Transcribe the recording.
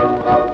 Música